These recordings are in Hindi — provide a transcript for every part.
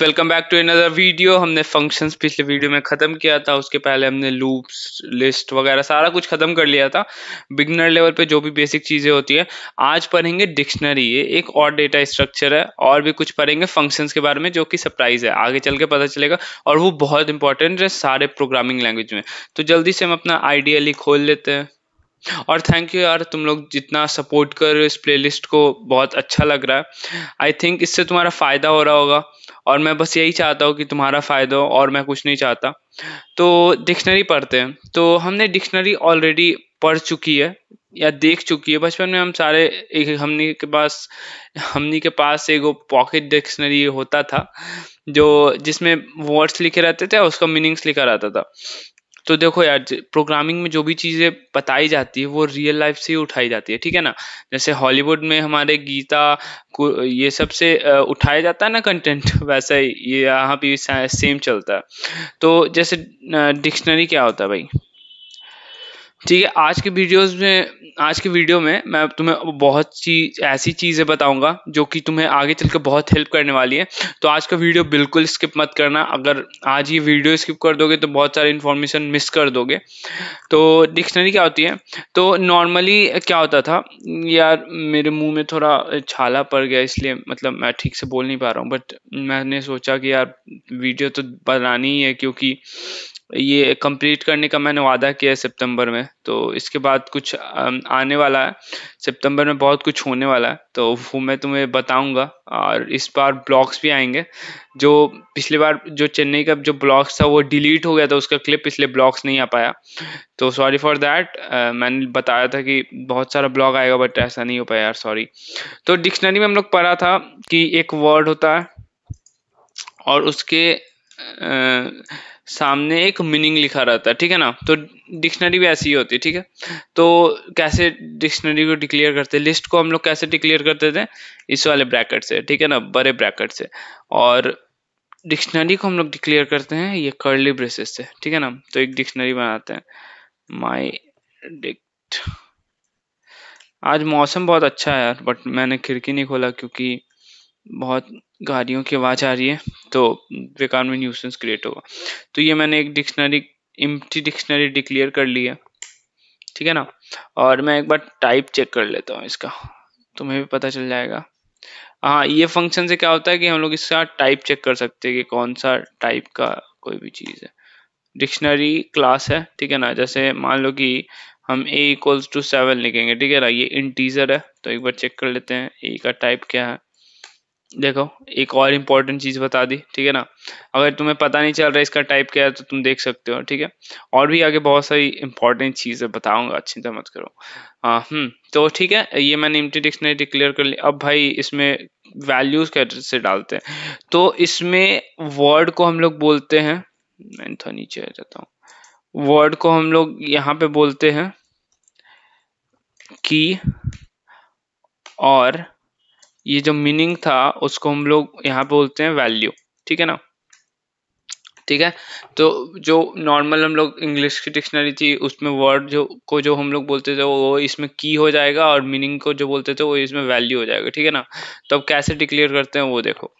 Welcome back to another video हमने फ़ंक्शंस पिछले वीडियो में ख़त्म किया था। उसके पहले हमने लूप्स लिस्ट वगैरह सारा कुछ ख़त्म कर लिया था। बिगनर लेवल पे जो भी बेसिक चीज़ें होती है, आज पढ़ेंगे डिक्शनरी ये एक और डेटा स्ट्रक्चर है। और भी कुछ पढ़ेंगे फ़ंक्शंस के बारे में, जो कि सरप्राइज़ है। आगे चल के पता चलेगा। और वो बहुत इंपॉर्टेंट है सारे प्रोग्रामिंग लैंग्वेज में। तो जल्दी से हम अपना आइडियली खोल लेते हैं। और थैंक यू यार, तुम लोग जितना सपोर्ट कर रहे हो इस प्लेलिस्ट को, बहुत अच्छा लग रहा है। आई थिंक इससे तुम्हारा फ़ायदा हो रहा होगा। और मैं बस यही चाहता हूँ कि तुम्हारा फ़ायदा हो और मैं कुछ नहीं चाहता। तो डिक्शनरी पढ़ते हैं। तो हमने डिक्शनरी ऑलरेडी पढ़ चुकी है या देख चुकी है। बचपन में हम सारे एक हमने के पास, हमने के पास एक वो पॉकेट डिक्शनरी होता था, जो जिसमें वर्ड्स लिखे रहते थे और उसका मीनिंग्स लिखा रहता था। तो देखो यार प्रोग्रामिंग में जो भी चीज़ें बताई जाती है, वो रियल लाइफ से ही उठाई जाती है, ठीक है ना? जैसे हॉलीवुड में हमारे गीता, को, ये सबसे उठाया जाता है ना कंटेंट वैसा ही ये यहाँ पे सेम चलता है। तो जैसे डिक्शनरी क्या होता है भाई? ठीक है, आज के वीडियोस में, आज की वीडियो में मैं तुम्हें बहुत सी, ऐसी चीज़ें बताऊँगा जो कि तुम्हें आगे चल बहुत हेल्प करने वाली है। तो आज का वीडियो बिल्कुल स्किप मत करना। अगर आज ये वीडियो स्किप कर दोगे तो बहुत सारी इन्फॉर्मेशन मिस कर दोगे। तो डिक्शनरी क्या होती है? तो नॉर्मली क्या होता था? यार, मेरे मुँह में थोड़ा छाला पड़ गया, इसलिए मतलब मैं ठीक से बोल नहीं पा रहा हूँ। बट मैंने सोचा कि यार वीडियो तो बनानी ही है क्योंकि ये कंप्लीट करने का मैंने वादा किया है सितंबर में तो इसके बाद कुछ आने वाला है। सितंबर में बहुत कुछ होने वाला है तो वो मैं तुम्हें बताऊँगा। और इस बार ब्लॉग्स भी आएँगे। जो पिछले बार जो चेन्नई का जो ब्लॉग्स था वो डिलीट हो गया था उसका क्लिप इसलिए ब्लॉग्स नहीं आ पाया। तो सॉरी फॉर दैट मैंने बताया था कि बहुत सारा ब्लॉग आएगा बट ऐसा नहीं हो पाया यार सॉरी तो डिक्शनरी में हम लोग पढ़ा था कि एक वर्ड होता है और उसके आ, सामने एक मीनिंग लिखा रहता है, ठीक है ना? तो डिक्शनरी भी ऐसी ही होती है, ठीक है? तो कैसे डिक्शनरी को डिक्लेयर करते हैं? लिस्ट को हम लोग कैसे डिक्लेयर करते थे? इस वाले ब्रैकेट से, ठीक है ना? बड़े ब्रैकेट से। और डिक्शनरी को हम लोग डिक्लेयर करते हैं, ये कर्ली ब्रेसेस से, ठीक है ना? तो एक डिक्शनरी बनाते हैं। माई डिक्ट आज मौसम बहुत अच्छा है यार बट मैंने खिड़की नहीं खोला क्योंकि बहुत गाड़ियों की आवाज़ आ रही है तो बेकार में न्यूसेंस क्रिएट होगा। तो ये मैंने एक डिक्शनरी इम्प्टी डिक्शनरी डिक्लेयर कर लिया ठीक है ना? और मैं एक बार टाइप चेक कर लेता हूँ इसका, तुम्हें भी पता चल जाएगा। हाँ ये फ़ंक्शन से क्या होता है कि हम लोग इसका टाइप चेक कर सकते हैं कि कौन सा टाइप का कोई भी चीज़ है। डिक्शनरी क्लास है, ठीक है ना? जैसे मान लो कि हम ए इक्वल्स टू सेवन लिखेंगे, ठीक है ना? ये इंटीजर है तो एक बार चेक कर लेते हैं ए का टाइप क्या है? देखो, एक और इम्पोर्टेंट चीज़ बता दी, ठीक है ना? अगर तुम्हें पता नहीं चल रहा है इसका टाइप क्या है तो तुम देख सकते हो, ठीक है? और भी आगे बहुत सारी इंपॉर्टेंट चीज़ें बताऊँगा, अच्छी तरह मत करो। हाँ हम्म तो ठीक है, ये मैंने इम्टी डिक्शनरी डिक्लेयर कर ली। अब भाई इसमें वैल्यूज़ कैसे डालते हैं? तो इसमें वर्ड को हम लोग बोलते हैं, मैं थोड़ा नीचे आ जाता हूँ। वर्ड को हम लोग यहाँ पे बोलते हैं की और ये जो मीनिंग था, उसको हम लोग यहाँ पे बोलते हैं वैल्यू ठीक है ना? ठीक है? तो जो नॉर्मल हम लोग इंग्लिश की डिक्शनरी थी, उसमें वर्ड जो, को जो हम लोग बोलते थे, वो इसमें की हो जाएगा और मीनिंग को जो बोलते थे, वो इसमें वैल्यू हो जाएगा, ठीक है ना? तो अब कैसे डिक्लेयर करते हैं, वो देखो।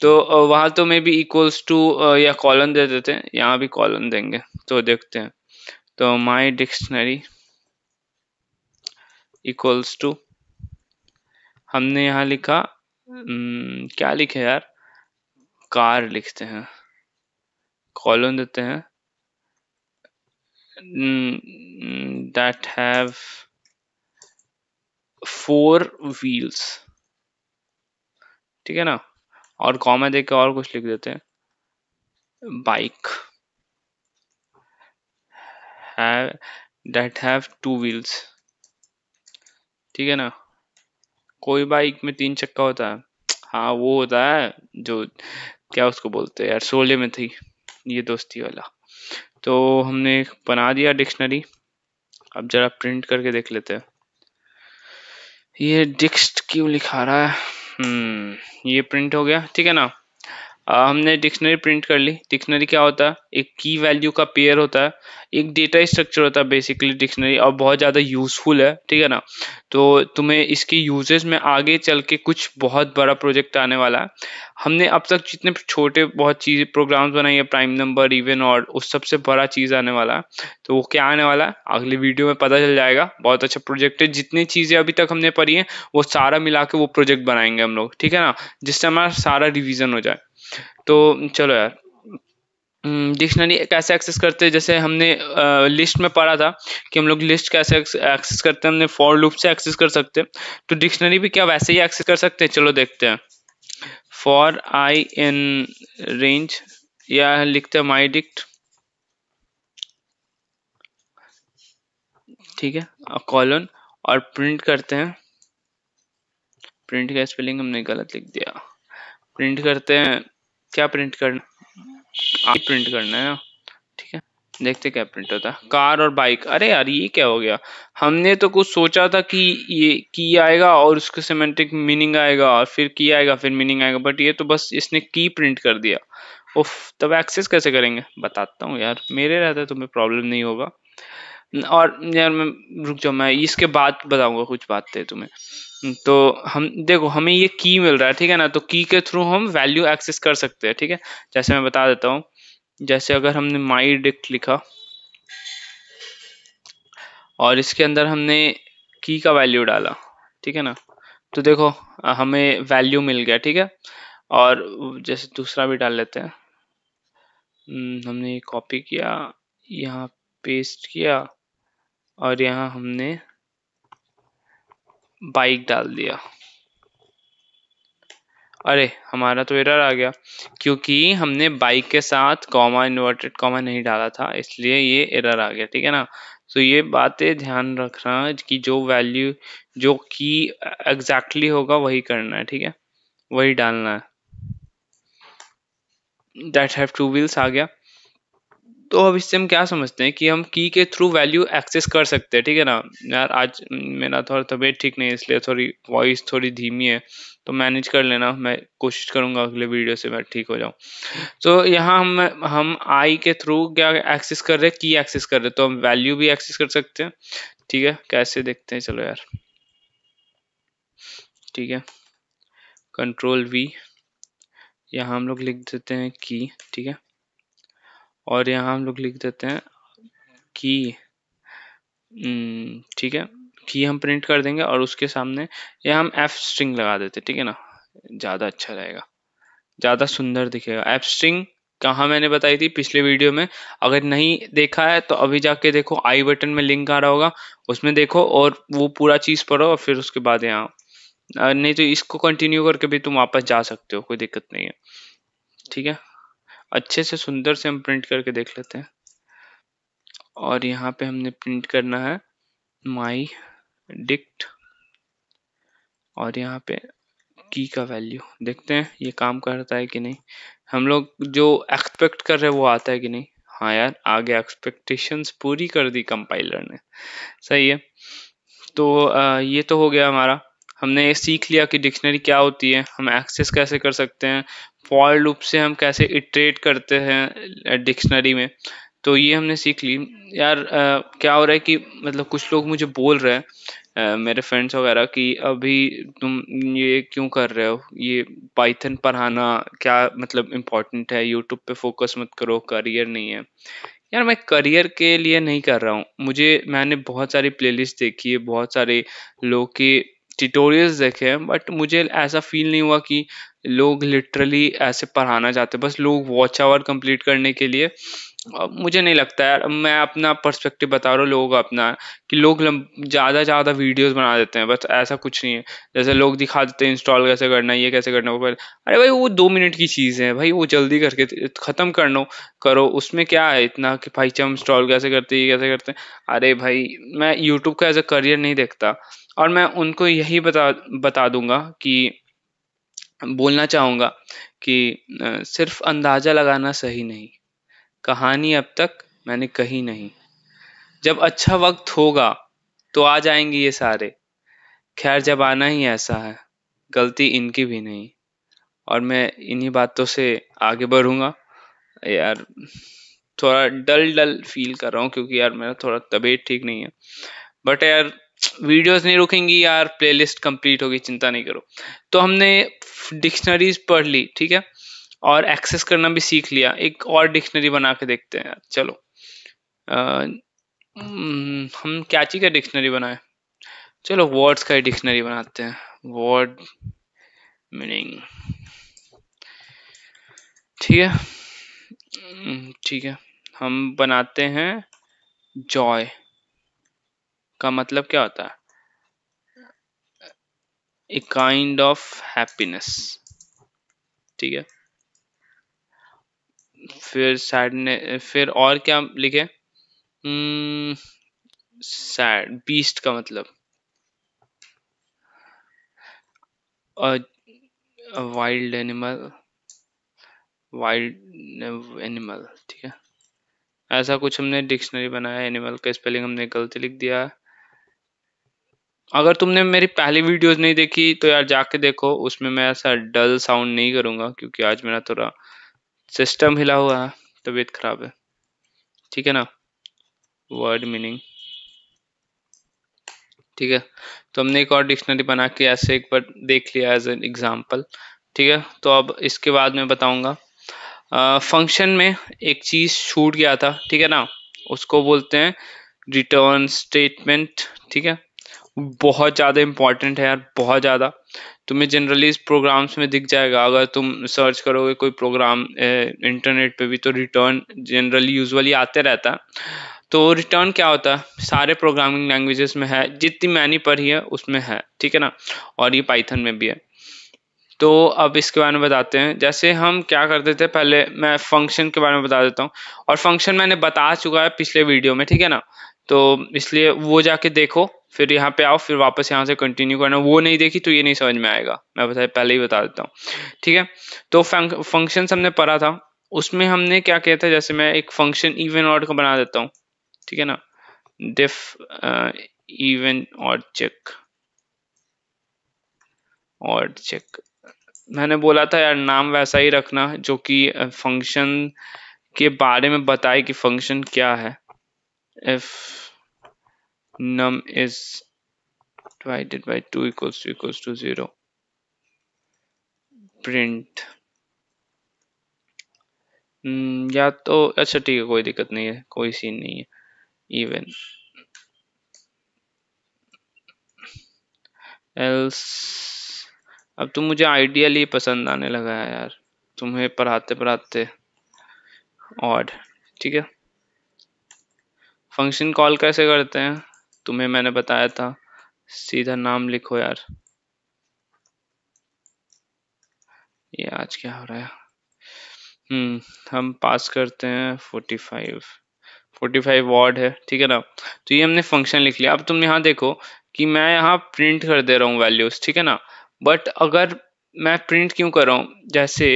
तो वहाँ तो मे बी इक्वल्स टू या कॉलन दे देते हैं, यहाँ भी कॉलन देंगे तो देखते हैं। तो माई डिक्शनरी इक्वल्स टू हमने यहाँ लिखा क्या लिखे यार? कार लिखते हैं। कॉलन देते हैं। दैट हैव फोर व्हील्स ठीक है ना? और कॉमा देख के और कुछ लिख देते हैं। Bike have that have two wheels ठीक है ना? कोई बाइक में तीन चक्का होता है। हाँ वो होता है जो, क्या उसको बोलते हैं यार सोले में थी, ये दोस्ती वाला। तो हमने बना दिया डिक्शनरी। अब जरा प्रिंट करके देख लेते हैं। ये डिक्स क्यों लिखा रहा है? हम्म ये प्रिंट हो गया, ठीक है ना? आ, हमने डिक्शनरी प्रिंट कर ली। डिक्शनरी क्या होता? है एक की वैल्यू का पेयर होता। है एक डेटा स्ट्रक्चर होता है बेसिकली डिक्शनरी। और बहुत ज़्यादा यूजफुल है ठीक है ना? तो तुम्हें इसके यूजेस में आगे चल के कुछ बहुत बड़ा प्रोजेक्ट आने वाला है। हमने अब तक जितने छोटे बहुत चीज़ प्रोग्राम्स बनाए हैं प्राइम नंबर इवन और उस सबसे बड़ा चीज़ आने वाला है। तो वो क्या आने वाला है? अगली वीडियो में पता चल जाएगा। बहुत अच्छा प्रोजेक्ट है। जितनी चीज़ें अभी तक हमने पढ़ी हैं वो सारा मिला के वो प्रोजेक्ट बनाएँगे हम लोग ठीक है ना? जिससे हमारा सारा रिविजन हो जाए। तो चलो यार। डिक्शनरी हम्म, कैसे एक्सेस करते हैं? जैसे हमने लिस्ट में पढ़ा था कि हम लोग लिस्ट कैसे एक्सेस करते हैं हमने फॉर लूप से एक्सेस कर सकते हैं। तो डिक्शनरी भी क्या वैसे ही एक्सेस कर सकते हैं? चलो देखते हैं। फॉर आई इन रेंज या लिखते हैं माई डिक्ट ठीक है कॉलन और प्रिंट करते हैं। प्रिंट का स्पेलिंग हमने गलत लिख दिया। प्रिंट करते हैं। क्या प्रिंट करना प्रिंट करना है? ठीक है, देखते क्या प्रिंट होता है। कार और बाइक अरे यार, ये क्या हो गया? हमने तो कुछ सोचा था कि ये, की आएगा और उसके सिमेंटिक मीनिंग आएगा और फिर की आएगा, फिर मीनिंग आएगा बट ये तो बस इसने की प्रिंट कर दिया। उफ, तब एक्सेस कैसे करेंगे? बताता हूँ यार, मेरे रहते तुम्हें प्रॉब्लम नहीं होगा। और यार मैं रुक जाओ मैं इसके बाद बताऊँगा कुछ बातें तुम्हें। तो हम देखो हमें ये की मिल रहा है ठीक है ना? तो की के थ्रू हम वैल्यू एक्सेस कर सकते हैं ठीक है? जैसे मैं बता देता हूँ जैसे अगर हमने माई डिक्ट लिखा और इसके अंदर हमने की का वैल्यू डाला ठीक है ना? तो देखो हमें वैल्यू मिल गया ठीक है? और जैसे दूसरा भी डाल लेते हैं। हम्म, हमने कॉपी किया यहाँ पेस्ट किया और यहाँ हमने बाइक डाल दिया। अरे, हमारा तो एरर आ गया, क्योंकि हमने बाइक के साथ कॉमा इन्वर्टेड कॉमा नहीं डाला था, इसलिए ये एरर आ गया, ठीक है ना? तो ये बातें ध्यान रखना कि जो वैल्यू जो की एग्जैक्टली होगा, वही करना है, ठीक है? वही डालना है। दैट हैव टू व्हील्स आ गया। तो अब इससे हम क्या समझते हैं कि हम की के थ्रू वैल्यू एक्सेस कर सकते हैं, ठीक है ना? यार, आज मेरा थोड़ा तबीयत ठीक नहीं है, इसलिए थोड़ी वॉइस थोड़ी धीमी है तो मैनेज कर लेना। मैं कोशिश करूँगा अगले वीडियो से मैं ठीक हो जाऊँ। तो यहाँ हम हम आई के थ्रू क्या एक्सेस कर रहे हैं? की एक्सेस कर रहे हैं तो हम वैल्यू भी एक्सेस कर सकते हैं। ठीक है? कैसे देखते हैं? चलो यार। ठीक है। कंट्रोल वी यहाँ हम लोग लिख देते हैं की ठीक है? और यहाँ हम लोग लिख देते हैं की हम्म, ठीक है की हम प्रिंट कर देंगे और उसके सामने यहाँ हम एफ़ स्ट्रिंग लगा देते ठीक है ना? ज़्यादा अच्छा रहेगा। ज़्यादा सुंदर दिखेगा। एफ़ स्ट्रिंग कहाँ मैंने बताई थी पिछले वीडियो में? अगर नहीं देखा है तो अभी जाके देखो। आई बटन में लिंक आ रहा होगा उसमें देखो और वो पूरा चीज़ पढ़ो और फिर उसके बाद यहाँ। नहीं तो इसको कंटिन्यू करके भी तुम वापस जा सकते हो कोई दिक्कत नहीं है। ठीक है? अच्छे से सुंदर से हम प्रिंट करके देख लेते हैं। और यहाँ पे हमने प्रिंट करना है माई डिक्ट और यहाँ पे की का वैल्यू देखते हैं ये काम करता है कि नहीं। हम लोग जो एक्सपेक्ट कर रहे हैं वो आता है कि नहीं। हाँ यार आगे एक्सपेक्टेशंस पूरी कर दी कंपाइलर ने। सही है। तो आ, ये तो हो गया हमारा। हमने ये सीख लिया कि डिक्शनरी क्या होती है हम एक्सेस कैसे कर सकते हैं फॉर लूप से हम कैसे इटरेट करते हैं डिक्शनरी में। तो ये हमने सीख ली। यार आ, क्या हो रहा है कि मतलब कुछ लोग मुझे बोल रहे हैं मेरे फ्रेंड्स वगैरह कि अभी तुम ये क्यों कर रहे हो? ये पाइथन पढ़ाना क्या मतलब इम्पोर्टेंट है? यूट्यूब पे फोकस मत करो करियर नहीं है। यार मैं करियर के लिए नहीं कर रहा हूँ। मुझे मैंने बहुत सारी प्लेलिस्ट देखी है बहुत सारे लोग के ट्यूटोरियल्स देखे हैं बट मुझे ऐसा फील नहीं हुआ कि लोग लिटरली ऐसे पढ़ाना चाहते बस लोग वॉच आवर कंप्लीट करने के लिए मुझे नहीं लगता यार। मैं अपना पर्सपेक्टिव बता रहा हूँ लोगों का अपना, कि लोग ज़्यादा ज़्यादा वीडियोस बना देते हैं। बस ऐसा कुछ नहीं है। जैसे लोग दिखा देते हैं इंस्टॉल कैसे करना है, ये कैसे करना है अरे भाई वो दो मिनट की चीज़ है। भाई वो जल्दी करके ख़त्म कर लो करो। उसमें क्या है इतना कि भाई चम इंस्टॉल कैसे करते हैं, ये कैसे करते हैं? अरे भाई, मैं यूट्यूब का एज अ करियर नहीं देखता। और मैं उनको यही बता बता दूँगा कि बोलना चाहूँगा कि सिर्फ़ अंदाज़ा लगाना सही नहीं। कहानी अब तक मैंने कही नहीं। जब अच्छा वक्त होगा तो आ जाएँगे ये सारे। खैर, जब आना ही ऐसा है, गलती इनकी भी नहीं। और मैं इन्हीं बातों से आगे बढ़ूँगा। यार, थोड़ा डल डल फील कर रहा हूँ, क्योंकि यार मेरा थोड़ा तबीयत ठीक नहीं है। बट यार वीडियोस नहीं रुकेंगी यार प्लेलिस्ट कंप्लीट होगी चिंता नहीं करो। तो हमने डिक्शनरीज पढ़ ली ठीक है? और एक्सेस करना भी सीख लिया। एक और डिक्शनरी बना के देखते हैं। यार चलो आ, हम क्या चीज़ का डिक्शनरी बनाए? चलो वर्ड्स का ही डिक्शनरी बनाते हैं। वर्ड मीनिंग ठीक है? ठीक है। हम बनाते हैं जॉय का मतलब क्या होता है? ए काइंड ऑफ़ हैप्पीनेस ठीक है? फिर सैड फिर और क्या लिखे? सैड बीस्ट का मतलब। वाइल्ड एनिमल वाइल्ड एनिमल ठीक है? ऐसा कुछ हमने डिक्शनरी बनाया एनिमल का स्पेलिंग हमने गलती लिख दिया। अगर तुमने मेरी पहली वीडियोस नहीं देखी तो यार जाके देखो, उसमें मैं ऐसा डल साउंड नहीं करूँगा, क्योंकि आज मेरा थोड़ा सिस्टम हिला हुआ है, तबीयत खराब है। ठीक है ना? वर्ड मीनिंग ठीक है? तो हमने एक और डिक्शनरी बना के ऐसे एक बार देख लिया एज एन एग्ज़ाम्पल ठीक है? तो अब इसके बाद मैं बताऊँगा। फ़ंक्शन में एक चीज़ छूट गया था, ठीक है ना? उसको बोलते हैं रिटर्न स्टेटमेंट ठीक है? बहुत ज़्यादा इंपॉर्टेंट है यार, बहुत ज़्यादा। तुम्हें जनरली इस प्रोग्राम्स में दिख जाएगा। अगर तुम सर्च करोगे कोई प्रोग्राम इंटरनेट पे भी तो रिटर्न जनरली यूजुअली आते रहता। है तो रिटर्न क्या होता? है सारे प्रोग्रामिंग लैंग्वेजेस में है, जितनी मैंने पढ़ी है, उसमें है, ठीक है ना? और ये पाइथन में भी है। तो अब इसके बारे में बताते हैं। जैसे हम क्या करते थे, पहले मैं फ़ंक्शन के बारे में बता देता हूँ। और फ़ंक्शन मैंने बता चुका है पिछले वीडियो में, ठीक है ना? तो इसलिए वो जाके देखो। फिर यहाँ पे आओ, फिर वापस यहाँ से कंटिन्यू करना। वो नहीं देखी तो ये नहीं समझ में आएगा। मैं बताए पहले ही बता देता हूँ। ठीक है? तो फ़ंक्शन हमने पढ़ा था। उसमें हमने क्या किया था? जैसे मैं एक फ़ंक्शन इवन ऑर्ड का बना देता हूँ। ठीक है ना? Def even odd check odd check मैंने बोला था, यार, नाम वैसा ही रखना, जो कि फ़ंक्शन के बारे में बताए कि फ़ंक्शन क्या है। If num is divided by 2 equals to equals to 0 print. Hmm, या तो अच्छा ठीक है कोई दिक्कत नहीं है कोई सीन नहीं है इवन एल्स अब तो मुझे आइडियली पसंद आने लगा है यार तुम्हें पढ़ाते पढ़ाते और ठीक है? फ़ंक्शन कॉल कैसे करते हैं? तुम्हें मैंने बताया था। सीधा नाम लिखो यार। ये आज क्या हो रहा है? हम्म हम पास करते हैं forty five forty five word है, ठीक है ना? तो ये हमने फ़ंक्शन लिख लिया। अब तुम यहाँ देखो कि मैं यहाँ प्रिंट कर दे रहा हूँ वैल्यूज़ ठीक है ना? बट अगर मैं प्रिंट क्यों कर रहा हूँ? जैसे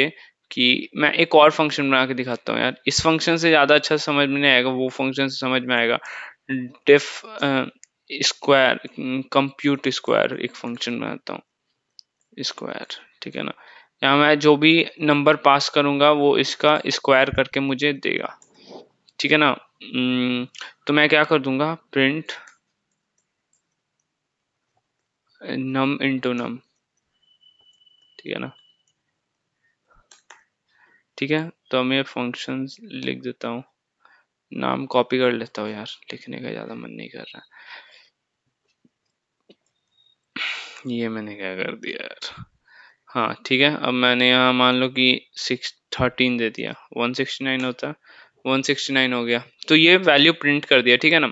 कि मैं एक और फ़ंक्शन बना के दिखाता हूँ यार। इस फ़ंक्शन से ज़्यादा अच्छा समझ में नहीं आएगा, वो फ़ंक्शन से समझ में आएगा। डिफ स्क्वायर कंप्यूट स्क्वायर एक फ़ंक्शन बनाता हूँ। स्क्वायर ठीक है ना? यहाँ मैं जो भी नंबर पास करूँगा वो इसका स्क्वायर करके मुझे देगा। ठीक है ना? हम्म, तो मैं क्या कर दूँगा? प्रिंट नम इंटू नम ठीक है ना? ठीक है? तो मैं फ़ंक्शन लिख देता हूँ। नाम कॉपी कर लेता हूँ यार, लिखने का ज़्यादा मन नहीं कर रहा। ये मैंने क्या कर दिया यार? हाँ ठीक है, अब मैंने यहाँ मान लो कि सिक्स थर्टीन दे दिया वन सिक्सटी नाइन होता वन सिक्सटी नाइन हो गया तो ये वैल्यू प्रिंट कर दिया, ठीक है ना?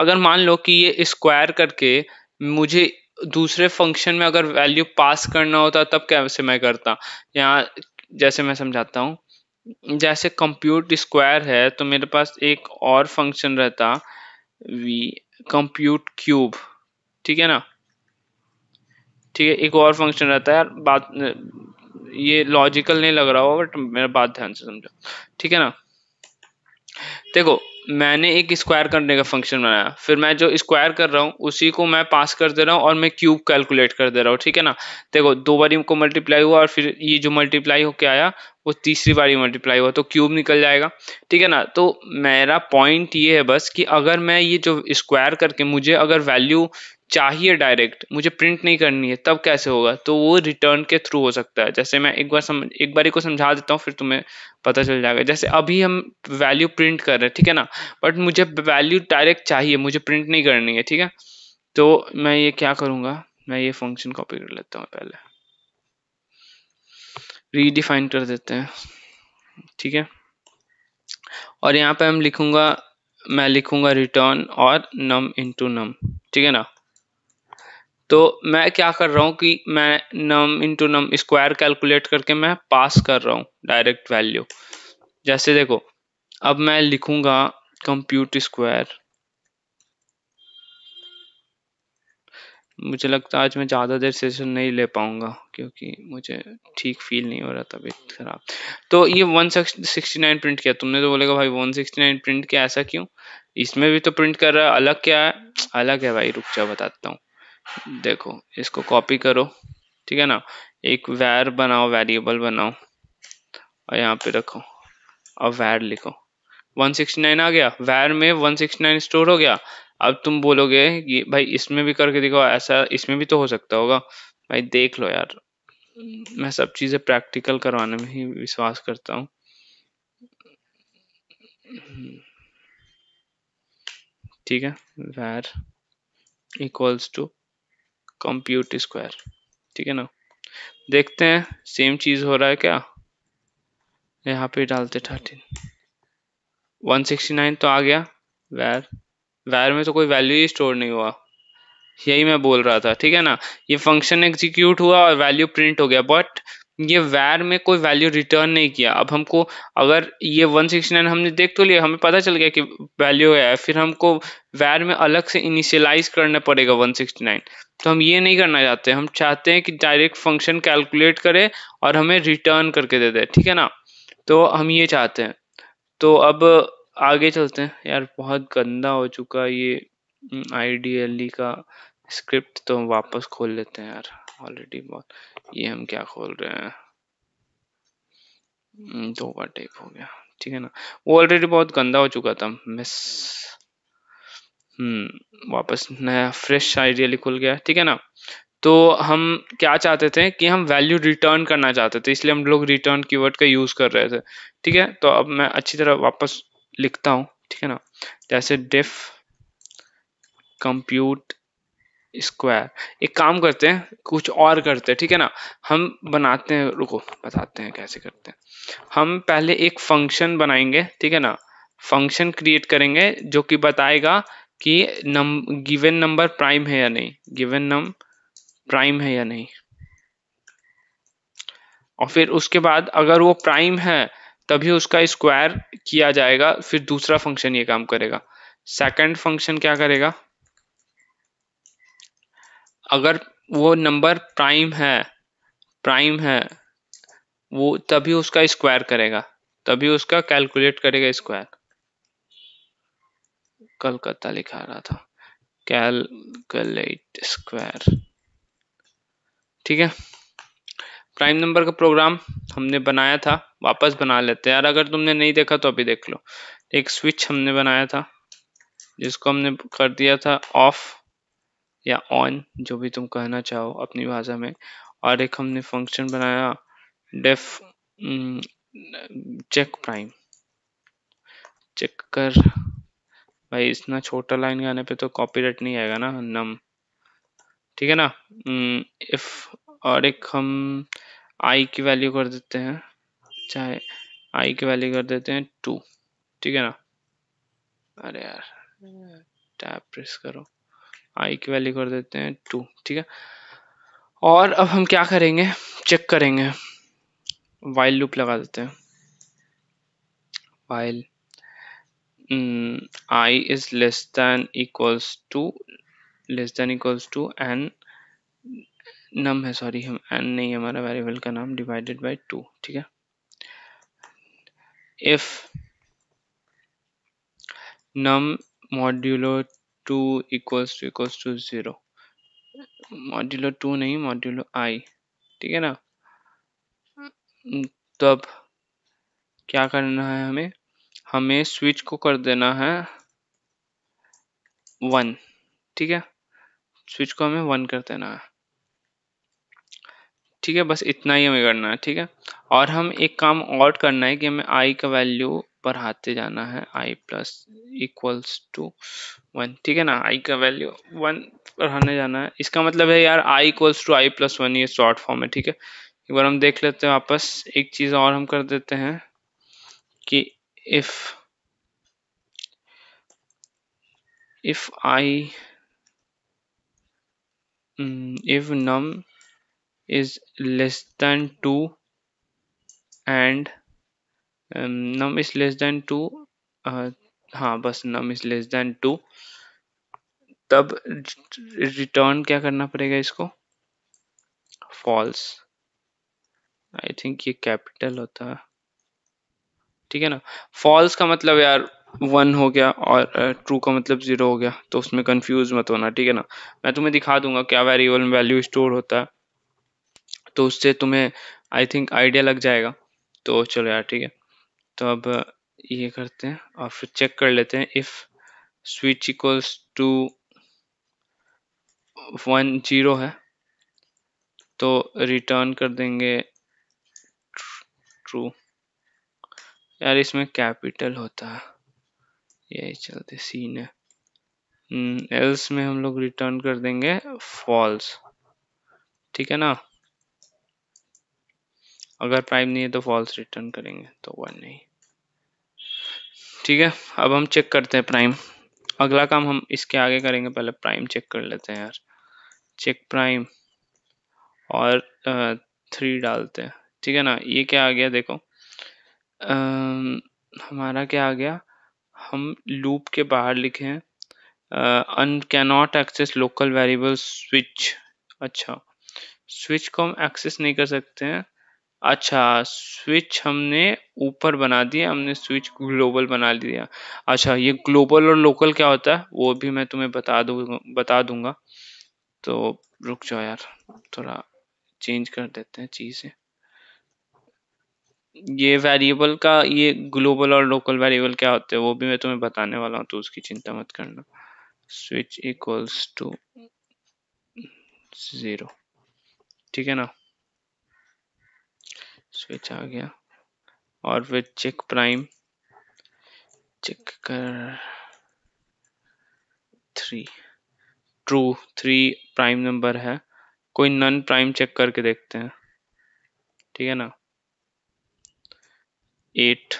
अगर मान लो कि ये स्क्वायर करके मुझे दूसरे फ़ंक्शन में अगर वैल्यू पास करना होता, तब कैसे मैं करता? यहाँ, जैसे मैं समझाता हूँ जैसे कंप्यूट स्क्वायर है तो मेरे पास एक और फ़ंक्शन रहता वी कंप्यूट क्यूब ठीक है ना? ठीक है, एक और फ़ंक्शन रहता है यार, बात, ये लॉजिकल नहीं लग रहा होगा बट मेरा बात ध्यान से समझो, ठीक है ना? देखो, मैंने एक स्क्वायर करने का फ़ंक्शन बनाया। फिर मैं जो स्क्वायर कर रहा हूँ, उसी को मैं पास कर दे रहा हूँ और मैं क्यूब कैलकुलेट कर दे रहा हूँ, ठीक है ना? देखो, दो बारी को मल्टीप्लाई हुआ और फिर ये जो मल्टीप्लाई होके आया, वो तीसरी बारी मल्टीप्लाई हुआ तो क्यूब निकल जाएगा, ठीक है ना? तो मेरा पॉइंट ये है बस कि अगर मैं ये जो स्क्वायर करके, मुझे अगर वैल्यू चाहिए डायरेक्ट मुझे प्रिंट नहीं करनी है, तब कैसे होगा? तो वो रिटर्न के थ्रू हो सकता है। जैसे मैं एक बार समझ एक बारी को समझा देता हूँ, फिर तुम्हें पता चल जाएगा। जैसे अभी हम वैल्यू प्रिंट कर रहे हैं, ठीक है ना? बट मुझे वैल्यू डायरेक्ट चाहिए, मुझे प्रिंट नहीं करनी है, ठीक है? तो मैं ये क्या करूँगा? मैं ये फ़ंक्शन कॉपी कर लेता हूँ पहले। रीडिफाइन कर देते हैं, ठीक है? और यहाँ पे हम लिखूँगा, मैं लिखूँगा रिटर्न और नम इंटू नम ठीक है ना? तो मैं क्या कर रहा हूँ कि मैं num into num square calculate करके मैं पास कर रहा हूँ डायरेक्ट वैल्यू जैसे देखो, अब मैं लिखूँगा कंप्यूट स्क्वायर मुझे लगता है आज मैं ज़्यादा देर सेशन नहीं ले पाऊँगा, क्योंकि मुझे ठीक फील नहीं हो रहा, तबीयत खराब। तो ये 169 प्रिंट किया, तुमने तो बोलेगा, भाई 169 प्रिंट किया, ऐसा क्यों? इसमें भी तो प्रिंट कर रहा है, अलग क्या है? अलग है भाई, रुक जा बताता हूँ। देखो, इसको कॉपी करो, ठीक है ना? एक वैर बनाओ वेरिएबल बनाओ, और यहाँ पे रखो। और वैर लिखो। 169 आ गया। वैर में 169 स्टोर हो गया। अब तुम बोलोगे कि भाई इसमें भी करके देखो ऐसा इसमें भी तो हो सकता होगा। भाई देख लो यार। मैं सब चीज़ें प्रैक्टिकल करवाने में ही विश्वास करता हूँ। ठीक है? वैर इक्वल्स टू कंप्यूट स्क्वायर ठीक है ना? देखते हैं सेम चीज़ हो रहा है क्या? यहाँ पे डालते थर्टीन 169 तो आ गया। वैर वैर में तो कोई वैल्यू ही स्टोर नहीं हुआ। यही मैं बोल रहा था, ठीक है ना? ये फ़ंक्शन एग्जीक्यूट हुआ और वैल्यू प्रिंट हो गया बट ये वैर में कोई वैल्यू रिटर्न नहीं किया। अब हमको अगर ये 169 हमने देख तो लिया, हमें पता चल गया कि वैल्यू है, फिर हमको वैर में अलग से इनिशियलाइज करना पड़ेगा 169 तो हम ये नहीं करना चाहते, हम चाहते हैं कि डायरेक्ट फ़ंक्शन कैलकुलेट करे और हमें रिटर्न करके दे दे, ठीक है ना? तो हम ये चाहते हैं। तो अब आगे चलते हैं। यार, बहुत गंदा हो चुका ये आई e का स्क्रिप्ट तो हम वापस खोल लेते हैं यार। ऑलरेडी बहुत। ये हम क्या खोल रहे हैं? हम्म, दो बार टेप हो गया। ठीक है ना? वो ऑलरेडी बहुत गंदा हो चुका था। मिस हम्म वापस नया फ्रेश आइडियली खुल गया। ठीक है ना? तो हम क्या चाहते थे कि हम वैल्यू रिटर्न करना चाहते थे इसलिए हम लोग रिटर्न कीवर्ड का यूज़ कर रहे थे। ठीक है? तो अब मैं अच्छी तरह वापस लिखता हूँ। ठीक है ना? जैसे डिफ कंप्यूट स्क्वायर एक काम करते हैं, कुछ और करते हैं, ठीक है ना? हम बनाते हैं, रुको, बताते हैं कैसे करते हैं। हम पहले एक फ़ंक्शन बनाएँगे, ठीक है ना? फ़ंक्शन क्रिएट करेंगे, जो कि बताएगा कि नम गिवन नंबर प्राइम है या नहीं। गिवन नम प्राइम है या नहीं। और फिर उसके बाद अगर वो प्राइम है, तभी उसका स्क्वायर किया जाएगा, फिर दूसरा फ़ंक्शन ये काम करेगा। सेकंड फ़ंक्शन क्या करेगा? अगर वो नंबर प्राइम है प्राइम है, वो तभी उसका स्क्वायर करेगा, तभी उसका कैलकुलेट करेगा स्क्वायर कलकत्ता लिखा रहा था कैलकुलेट स्क्वायर ठीक है? प्राइम नंबर का प्रोग्राम हमने बनाया था, वापस बना लेते हैं। यार, अगर तुमने नहीं देखा तो अभी देख लो। एक स्विच हमने बनाया था, जिसको हमने कर दिया था ऑफ़ या ऑन जो भी तुम कहना चाहो अपनी भाषा में। और एक हमने फ़ंक्शन बनाया डेफ चेक प्राइम चेक कर। भाई इतना छोटा लाइन गाने पे तो कॉपीराइट नहीं आएगा ना नम ठीक है ना? इफ़ हम्म, और एक हम आई की वैल्यू कर देते हैं चाहे आई की वैल्यू कर देते हैं टू ठीक है ना? अरे यार टैप प्रेस करो। आई की वैल्यू कर देते हैं टू ठीक है? और अब हम क्या करेंगे? चेक करेंगे। वाइल लूप लगा देते हैं। While i is less than equals to less than equals to n num है सॉरी हम एन नहीं है, हमारा वेरिएबल का नाम डिवाइडेड बाय टू ठीक है? If num modulo 2 equals to equals to zero. Modulo two नहीं मॉड्यूलो आई। ठीक है ना? हम्म। तो तब क्या करना है हमें? हमें स्विच को कर देना है वन। ठीक है? स्विच को हमें वन कर देना है। ठीक है? बस इतना ही हमें करना है। ठीक है? और हम एक काम और करना है कि हमें आई का वैल्यू बढ़ाते जाना है i plus equals to one ठीक है ना? आई का वैल्यू वन बढ़ाने जाना है। इसका मतलब है यार i equals to i plus one ये शॉर्ट फॉर्म है ठीक है? एक बार हम देख लेते हैं वापस। एक चीज़ और हम कर देते हैं कि if if um, if num is less than 2 and is less than 2 uh, हाँ बस num is less than 2 तब रिटर्न क्या करना पड़ेगा इसको? फॉल्स। आई थिंक ये कैपिटल होता। है ठीक है ना? फॉल्स का मतलब यार वन हो गया और ट्रू का मतलब ज़ीरो हो गया तो उसमें कंफ्यूज मत होना ठीक है ना? मैं तुम्हें दिखा दूँगा क्या वेरिएबल में वैल्यू स्टोर होता है। तो उससे तुम्हें आई थिंक आइडिया लग जाएगा। तो चलो यार ठीक है। तो अब ये करते हैं और फिर चेक कर लेते हैं if switch equals to one zero है तो रिटर्न कर देंगे ट्रू यार इसमें कैपिटल होता है। यही चलते सीन है। एल्स हम्म, में हम लोग रिटर्न कर देंगे फॉल्स ठीक है ना? अगर प्राइम नहीं है तो फॉल्स रिटर्न करेंगे तो वन नहीं। ठीक है अब हम चेक करते हैं प्राइम अगला काम हम इसके आगे करेंगे पहले प्राइम चेक कर लेते हैं यार। चेक प्राइम और थ्री डालते हैं। ठीक है ना ये क्या आ गया देखो। आ, हमारा क्या आ गया? हम लूप के बाहर लिखे हैं un cannot access local variable switch अच्छा स्विच को हम एक्सेस नहीं कर सकते हैं अच्छा स्विच हमने ऊपर बना दिया, हमने स्विच ग्लोबल बना लिया। अच्छा ये ग्लोबल और लोकल क्या होता है? वो भी मैं तुम्हें बता दूँगा बता दूँगा। तो रुक जाओ यार, थोड़ा चेंज कर देते हैं चीज़ें। ये वेरिएबल का, ये ग्लोबल और लोकल वेरिएबल क्या होते हैं, वो भी मैं तुम्हें बताने वाला हूँ तो उसकी चिंता मत करना। Switch equals to zero. ठीक है ना? स्विच आ गया। और फिर चेक प्राइम चेक कर three true three prime number है। कोई नन प्राइम चेक करके देखते हैं। ठीक है ना? एट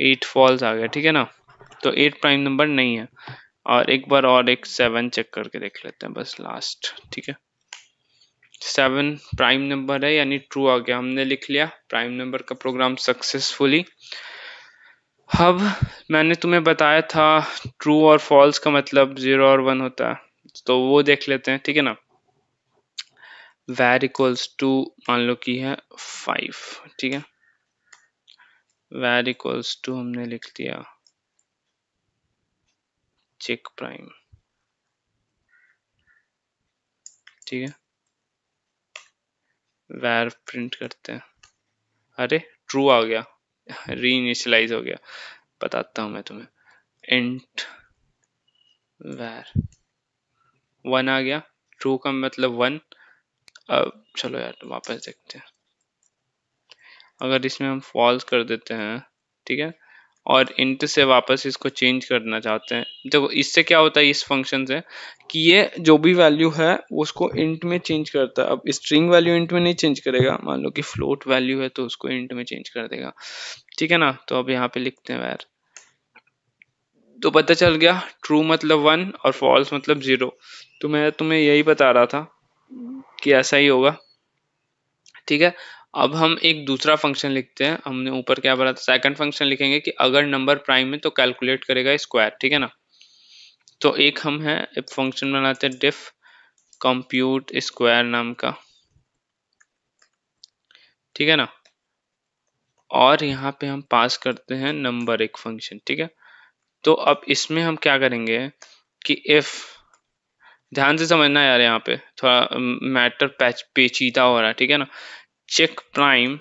एट फॉल्स आ गया, ठीक है ना? तो एट प्राइम नंबर नहीं है। और एक बार और एक सेवन चेक करके देख लेते हैं, बस लास्ट ठीक है? सेवन प्राइम नंबर है, यानी ट्रू आ गया, हमने लिख लिया प्राइम नंबर का प्रोग्राम सक्सेसफुली अब मैंने तुम्हें बताया था ट्रू और फॉल्स का मतलब ज़ीरो और वन होता है तो वो देख लेते हैं, ठीक है ना? वैर इक्वल्स टू मान लो की है फाइव ठीक है? वैर इक्वल्स टू हमने लिख दिया चेक प्राइम ठीक है? वैर प्रिंट करते हैं। अरे ट्रू आ गया। री इनिशलाइज हो गया। बताता हूँ मैं तुम्हें। इंट वैर वन आ गया। ट्रू का मतलब वन अब चलो यार, वापस देखते हैं। अगर इसमें हम फॉल्स कर देते हैं, ठीक है? और इंट से वापस इसको चेंज करना चाहते हैं। देखो, इससे क्या होता है, इस फ़ंक्शन से, कि ये जो भी वैल्यू है, उसको इंट में चेंज करता है। अब स्ट्रिंग वैल्यू इंट में नहीं चेंज करेगा। मान लो कि फ्लोट वैल्यू है तो उसको इंट में चेंज कर देगा। ठीक है ना? तो अब यहाँ पे लिखते हैं वैर तो पता चल गया ट्रू मतलब वन और फॉल्स मतलब ज़ीरो तो मैं तुम्हें यही बता रहा था कि ऐसा ही होगा। ठीक है? अब हम एक दूसरा फ़ंक्शन लिखते हैं। हमने ऊपर क्या बोला था? सेकंड फ़ंक्शन लिखेंगे कि अगर नंबर प्राइम है तो कैलकुलेट करेगा स्क्वायर ठीक है ना? तो एक हम है, एक फ़ंक्शन बनाते हैं डिफ कंप्यूट स्क्वायर नाम का, ठीक है ना? और यहाँ पे हम पास करते हैं नंबर एक फ़ंक्शन ठीक है? तो अब इसमें हम क्या करेंगे कि इफ़ ध्यान से समझना यार यहाँ पे, थोड़ा मैटर पेचीदा हो रहा है, ठीक है ना? चेक प्राइम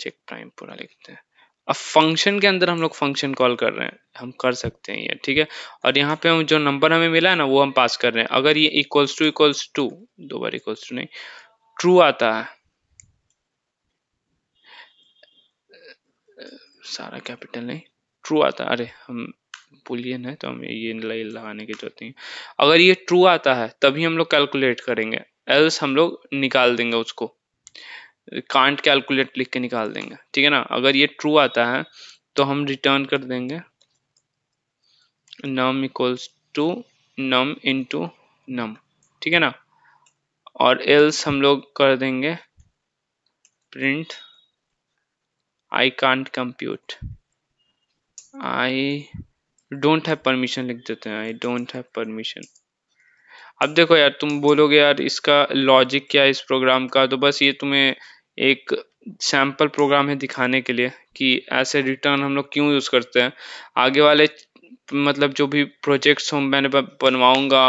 चेक प्राइम पूरा लिखते हैं। अब फ़ंक्शन के अंदर हम लोग फ़ंक्शन कॉल कर रहे हैं। हम कर सकते हैं ये, ठीक है? और यहाँ पे हम जो नंबर हमें मिला है ना, वो हम पास कर रहे हैं। अगर ये इक्वल्स टू इक्वल्स टू दो बार इक्वल्स टू नहीं ट्रू आता है। सारा कैपिटल नहीं ट्रू आता है। अरे, हम बुलियन है तो हमें ये लगाने की ज़रूरत नहीं अगर ये ट्रू आता है, तभी हम लोग कैलकुलेट करेंगे। एल्स हम लोग निकाल देंगे उसको। कांट कैलकुलेट लिख के निकाल देंगे। ठीक है ना? अगर ये ट्रू आता है तो हम रिटर्न कर देंगे। Num equals to num into num ठीक है ना? और एल्स हम लोग कर देंगे print I can't compute I don't have permission लिख देते हैं। आई डोंट हैव परमिशन अब देखो यार, तुम बोलोगे यार, इसका लॉजिक क्या है इस प्रोग्राम का? तो बस ये तुम्हें एक सैंपल प्रोग्राम है दिखाने के लिए कि ऐसे रिटर्न हम लोग क्यों यूज़ करते हैं। आगे वाले मतलब जो भी प्रोजेक्ट्स हम मैंने बनवाऊँगा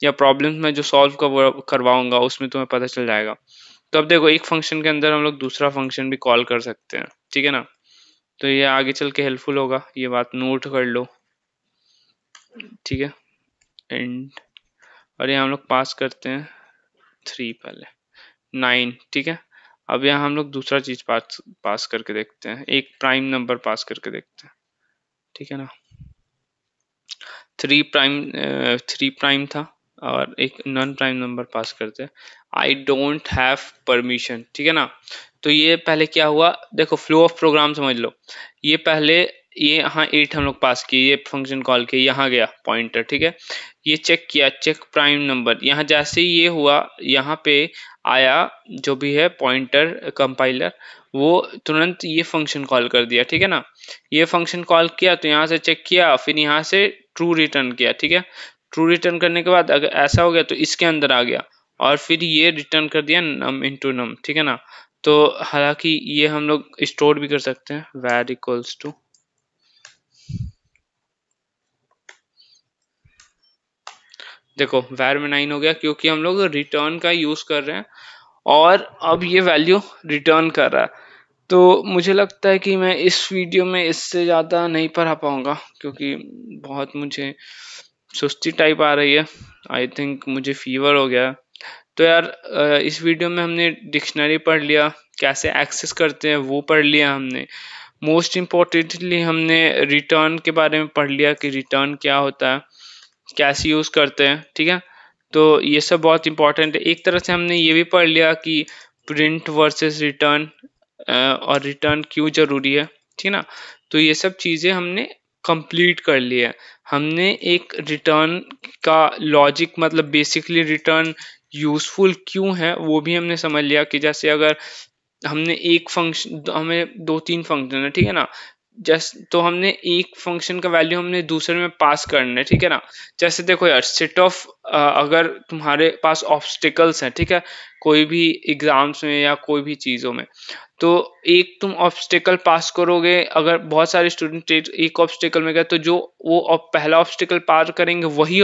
या प्रॉब्लम्स में जो सॉल्व करवाऊँगा, उसमें तुम्हें पता चल जाएगा। तो अब देखो, एक फ़ंक्शन के अंदर हम लोग दूसरा फ़ंक्शन भी कॉल कर सकते हैं, ठीक है ना? तो ये आगे चल के हेल्पफुल होगा, ये बात नोट कर लो, ठीक है? एंड और यहाँ हम लोग पास करते हैं थ्री पहले नाइन ठीक है? अब यहाँ हम लोग दूसरा चीज़ पास पास करके देखते हैं। एक प्राइम नंबर पास करके देखते हैं, ठीक है ना? थ्री प्राइम थ्री प्राइम था और एक नॉन प्राइम नंबर पास करते हैं। आई डोंट हैव परमिशन ठीक है ना? तो ये पहले क्या हुआ? देखो फ्लो ऑफ़ प्रोग्राम समझ लो। ये पहले ये यहाँ एट हम लोग पास किए, ये फ़ंक्शन कॉल किए, यहाँ गया पॉइंटर ठीक है? ये चेक किया चेक प्राइम नंबर यहाँ जैसे ही ये हुआ, यहाँ पे आया जो भी है पॉइंटर कंपाइलर वो तुरंत ये फ़ंक्शन कॉल कर दिया, ठीक है ना? ये फ़ंक्शन कॉल किया तो यहाँ से चेक किया, फिर यहाँ से ट्रू रिटर्न किया, ठीक है? ट्रू रिटर्न करने के बाद अगर ऐसा हो गया तो इसके अंदर आ गया, और फिर ये रिटर्न कर दिया नम इंटू नम ठीक है ना? तो हालाँकि ये हम लोग स्टोर भी कर सकते हैं वैर इक्वल्स टू देखो वैर में नाइन हो गया क्योंकि हम लोग रिटर्न का यूज़ कर रहे हैं और अब ये वैल्यू रिटर्न कर रहा है। तो मुझे लगता है कि मैं इस वीडियो में इससे ज़्यादा नहीं पढ़ा पाऊँगा क्योंकि बहुत मुझे सुस्ती टाइप आ रही है। आई थिंक मुझे फीवर हो गया तो यार इस वीडियो में हमने डिक्शनरी पढ़ लिया, कैसे एक्सेस करते हैं वो पढ़ लिया हमने। मोस्ट इम्पोर्टेंटली हमने रिटर्न के बारे में पढ़ लिया कि रिटर्न क्या होता है। कैसे यूज़ करते हैं, ठीक है? तो ये सब बहुत इंपॉर्टेंट है। एक तरह से हमने ये भी पढ़ लिया कि प्रिंट वर्सेस रिटर्न और रिटर्न क्यों ज़रूरी है, ठीक है ना? तो ये सब चीज़ें हमने कंप्लीट कर ली है। हमने एक रिटर्न का लॉजिक मतलब बेसिकली रिटर्न यूजफुल क्यों है, वो भी हमने समझ लिया कि जैसे अगर हमने एक फ़ंक्शन हमें दो तीन फ़ंक्शन है, ठीक है ना? जस्ट तो हमने एक फ़ंक्शन का वैल्यू हमने दूसरे में पास करना है, ठीक है ना? जैसे देखो यार सेट ऑफ़ अगर तुम्हारे पास ऑब्स्टिकल्स हैं, ठीक है? कोई भी एग्ज़ाम्स में या कोई भी चीज़ों में तो एक तुम ऑब्स्टिकल पास करोगे अगर बहुत सारे स्टूडेंट एक ऑब्स्टिकल में गए तो जो वो पहला ऑब्स्टिकल पार करेंगे वही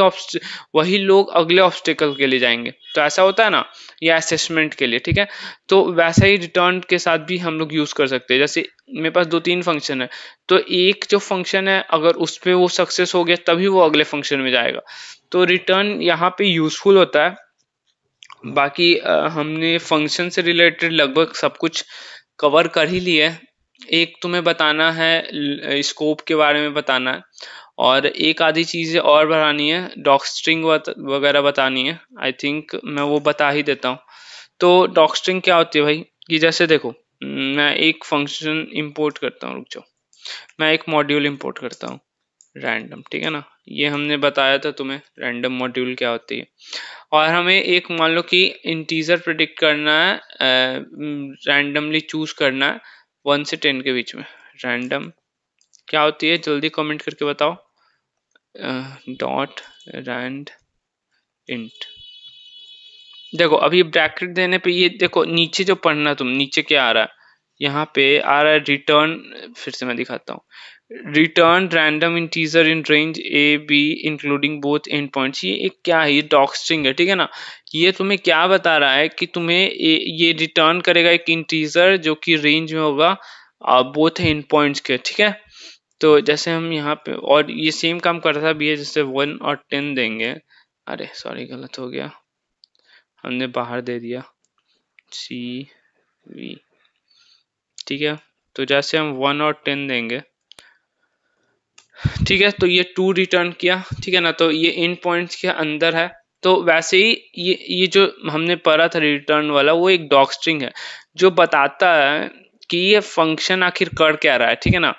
वही लोग अगले ऑब्स्टिकल के लिए जाएँगे। तो ऐसा होता है ना? या असेसमेंट के लिए ठीक है? तो वैसा ही रिटर्न के साथ भी हम लोग यूज़ कर सकते हैं। जैसे मेरे पास दो तीन फ़ंक्शन है तो एक जो फ़ंक्शन है अगर उस पर वो सक्सेस हो गया तभी वो अगले फ़ंक्शन में जाएगा। तो रिटर्न यहाँ पे यूजफुल होता है। बाकी आ, हमने फ़ंक्शन से रिलेटेड लगभग सब कुछ कवर कर ही लिए। एक तुम्हें बताना है स्कोप के बारे में बताना। है और एक आधी चीज़ें और बढ़ानी है डॉक स्ट्रिंग वगैरह बतानी है। आई थिंक मैं वो बता ही देता हूँ। तो डॉक स्ट्रिंग क्या होती है भाई? कि जैसे देखो, मैं एक फ़ंक्शन इंपोर्ट करता हूँ, रुक जाओ। मैं एक मॉड्यूल इंपोर्ट करता हूँ। रैंडम ठीक है ना? ये हमने बताया था तुम्हें रैंडम मॉड्यूल क्या होती है। और हमें एक मान लो कि इंटीजर प्रिडिक्ट करना है रैंडमली चूज़ करना है वन से टेन के बीच में। रैंडम क्या होती है? जल्दी कमेंट करके बताओ। डॉट रैंड इंट देखो, अभी ब्रैकेट देने पे ये देखो, नीचे जो पढ़ना तुम, नीचे क्या आ रहा है? यहाँ पे आ रहा है रिटर्न फिर से मैं दिखाता हूँ। Return random integer in range a b including both end points ये एक क्या है? ये डॉक स्ट्रिंग है, ठीक है ना? ये तुम्हें क्या बता रहा है कि तुम्हें ये रिटर्न करेगा एक इंटीजर जो कि रेंज में होगा बोथ एंड पॉइंट्स के, ठीक है? तो जैसे हम यहाँ पे, और ये सेम काम करता भी है जैसे वन और टेन देंगे। अरे सॉरी गलत हो गया। हमने बाहर दे दिया। सी वी ठीक है? तो जैसे हम वन और टेन देंगे ठीक है तो ये टू रिटर्न किया, ठीक है ना तो ये इन पॉइंट्स के अंदर है। तो वैसे ही ये ये जो हमने पढ़ा था रिटर्न वाला, वो एक डॉग स्ट्रिंग है, जो बताता है कि ये फ़ंक्शन आखिर कर क्या रहा है ठीक है ना?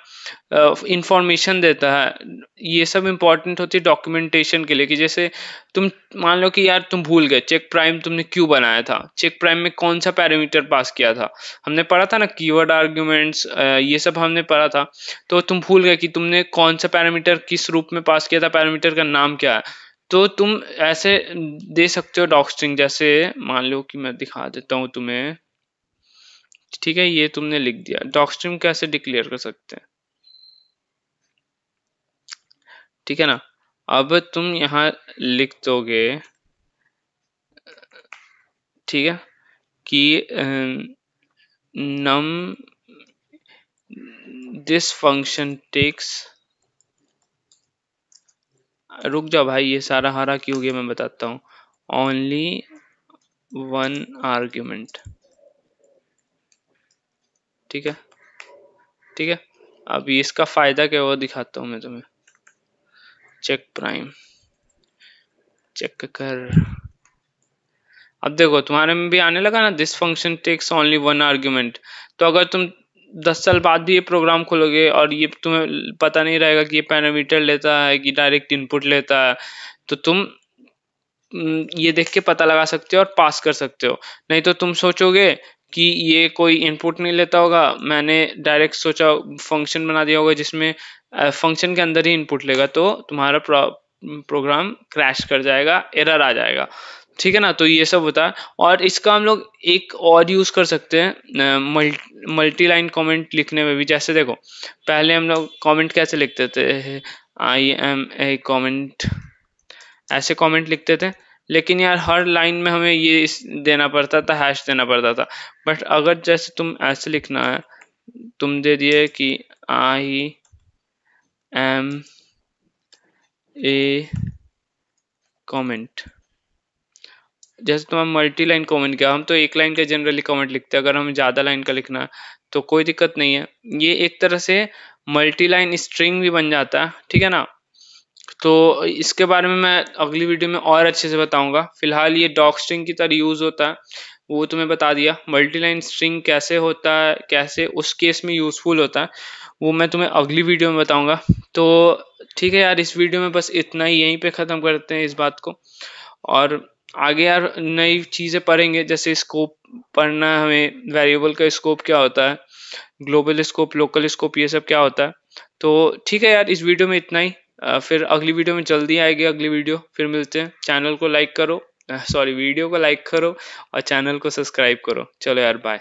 इंफॉर्मेशन uh, देता है। ये सब इंपॉर्टेंट होती है डॉक्यूमेंटेशन के लिए कि जैसे तुम मान लो कि यार तुम भूल गए चेक प्राइम तुमने क्यों बनाया था? चेक प्राइम में कौन सा पैरामीटर पास किया था? हमने पढ़ा था ना कीवर्ड आर्ग्यूमेंट्स ये सब हमने पढ़ा था। तो तुम भूल गए कि तुमने कौन सा पैरामीटर किस रूप में पास किया था पैरामीटर का नाम क्या है? तो तुम ऐसे दे सकते हो डॉक स्ट्रिंग जैसे मान लो कि मैं दिखा देता हूँ तुम्हें। ठीक है, ये तुमने लिख दिया। डॉक स्ट्रिंग कैसे डिक्लेयर कर सकते हैं? ठीक है ना? अब तुम यहाँ लिख दोगे, ठीक है, कि नम दिस फ़ंक्शन टेक्स रुक जाओ भाई, ये सारा हरा क्यों गया मैं बताता हूँ। ओनली वन आर्ग्यूमेंट ठीक है? ठीक है? अब इसका फ़ायदा क्या वो दिखाता हूँ मैं तुम्हें। चेक प्राइम चेक कर। अब देखो, तुम्हारे में भी आने लगा ना this function takes only one argument तो अगर तुम दस साल बाद भी ये प्रोग्राम खोलोगे और ये तुम्हें पता नहीं रहेगा कि ये पैरामीटर लेता है कि डायरेक्ट इनपुट लेता है तो तुम ये देख के पता लगा सकते हो और पास कर सकते हो। नहीं तो तुम सोचोगे कि ये कोई इनपुट नहीं लेता होगा। मैंने डायरेक्ट सोचा फ़ंक्शन बना दिया होगा जिसमें फ़ंक्शन के अंदर ही इनपुट लेगा तो तुम्हारा प्रोग्राम क्रैश कर जाएगा एरर आ जाएगा। ठीक है ना? तो ये सब होता है। और इसका हम लोग एक और यूज़ कर सकते हैं मल्टी लाइन कमेंट लिखने में भी। जैसे देखो, पहले हम लोग कमेंट कैसे लिखते थे? आई एम ए कमेंट ऐसे कमेंट लिखते थे। लेकिन यार हर लाइन में हमें ये देना पड़ता था हैश देना पड़ता था। बट अगर जैसे तुम ऐसे लिखना है, तुम दे दिए कि आई एम ए कमेंट जैसे तुम मल्टी लाइन कमेंट किया हम तो एक लाइन का जनरली कमेंट लिखते हैं। अगर हमें ज़्यादा लाइन का लिखना है तो कोई दिक्कत नहीं है। ये एक तरह से मल्टी लाइन स्ट्रिंग भी बन जाता है, ठीक है ना? तो इसके बारे में मैं अगली वीडियो में और अच्छे से बताऊँगा। फ़िलहाल ये डॉक स्ट्रिंग की तरह यूज़ होता है। वो तुम्हें बता दिया मल्टी लाइन स्ट्रिंग कैसे होता है, कैसे उस केस में यूज़फुल होता है, वो मैं तुम्हें अगली वीडियो में बताऊँगा। तो ठीक है यार, इस वीडियो में बस इतना ही, यहीं पे ख़त्म करते हैं इस बात को। और आगे यार नई चीज़ें पढ़ेंगे, जैसे स्कोप पढ़ना हमें वेरिएबल का स्कोप क्या होता है ग्लोबल स्कोप लोकल स्कोप ये सब क्या होता है। तो ठीक है यार, इस वीडियो में इतना ही। फिर अगली वीडियो में जल्दी आएगी अगली वीडियो। फिर मिलते हैं। चैनल को लाइक करो। सॉरी, वीडियो को लाइक करो और चैनल को सब्सक्राइब करो। चलो यार बाय